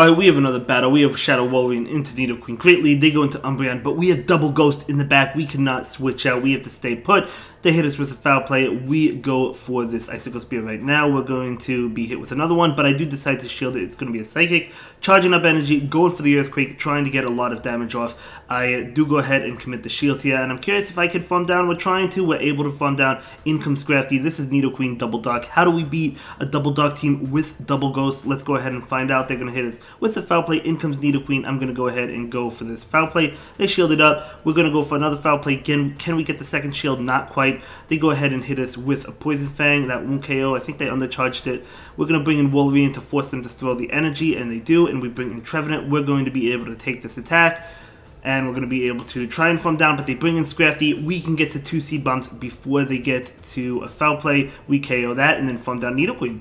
Alright, we have another battle. We have Shadow Walrein into Nidoqueen. Queen greatly. They go into Umbreon, but we have Double Ghost in the back. We cannot switch out. We have to stay put. They hit us with a foul play. We go for this Icicle Spear right now. We're going to be hit with another one, but I do decide to shield it. It's going to be a Psychic. Charging up energy, going for the Earthquake, trying to get a lot of damage off. I do go ahead and commit the shield here, and I'm curious if I could farm down. We're trying to. We're able to farm down. In comes Scrafty. This is Nidoqueen Double Dark. How do we beat a Double Dark team with Double Ghost? Let's go ahead and find out. They're going to hit us with the foul play. In comes Nidoqueen. I'm going to go ahead and go for this foul play. They shielded up. We're going to go for another foul play. Again, can we get the second shield? Not quite. They go ahead and hit us with a Poison Fang. That won't KO. I think they undercharged it. We're going to bring in Walrein to force them to throw the energy, and they do. And we bring in Trevenant. We're going to be able to take this attack and we're going to be able to try and farm down, but they bring in Scrafty. We can get to two Seed Bombs before they get to a Foul Play. We KO that, and then farm down Nidoqueen.